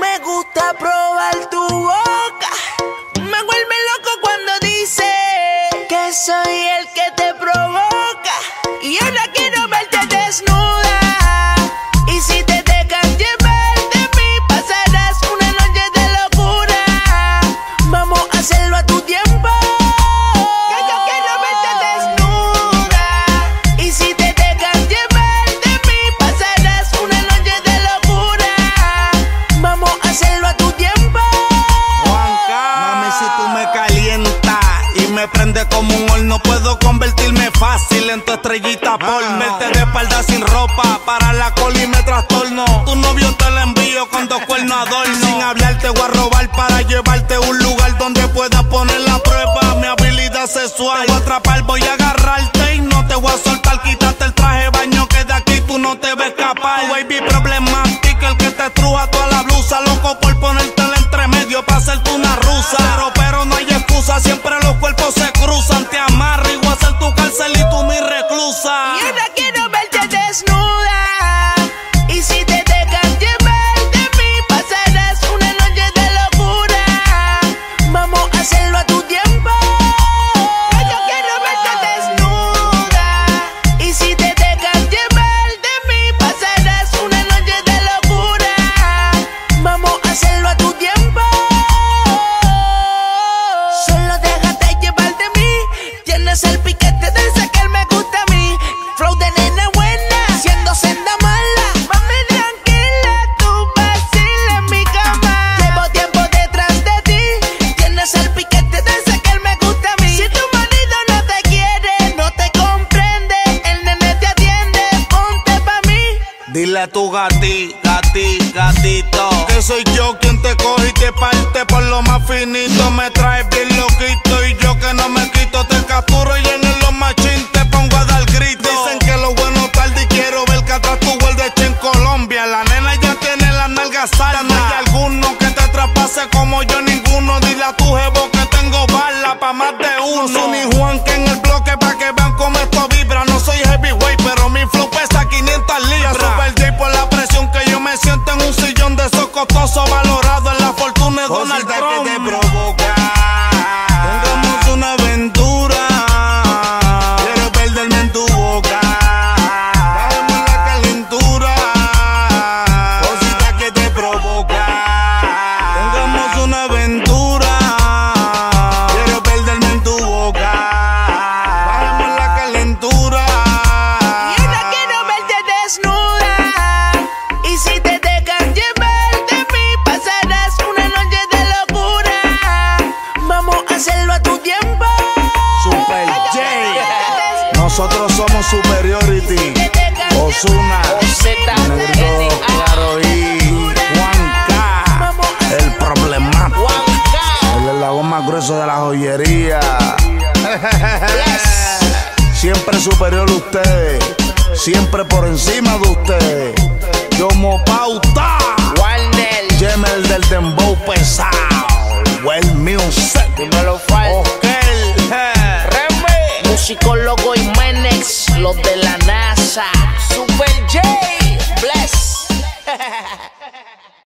Me gusta probar tu boca. Me vuelve loco cuando dice que soy el que estrellita por Verte de espalda sin ropa, para la cola y me trastorno. Tu novio te lo envío con dos cuernos adorno. Sin hablar te voy a robar para llevarte a un lugar donde puedas poner la prueba. Mi habilidad sexual. Te voy a atrapar, voy a agarrarte y no te voy a soltar. Quítate el traje de baño que de aquí tú no te ves escapar. Tu baby problemática, el que te truja toda la blusa, loco por ponerte entre medio para hacerte una rusa. Pero, pero no hay excusa, siempre los cuerpos mí. Si tu marido gatito. Que soy yo quien te coge y te parte por lo más finito. Me traes bien loquito y yo que no me quito Te capturo y en el sillón de Superiority. Osuna Negrito Claro y Juan K El problemático. El eslabón más grueso de la joyería. Siempre superior a ustedes Siempre por encima de ustedes. Yo mo pauta Warner, Jemel del dembow pesado psicólogo Jiménez, los de la NASA, Super J, Bless.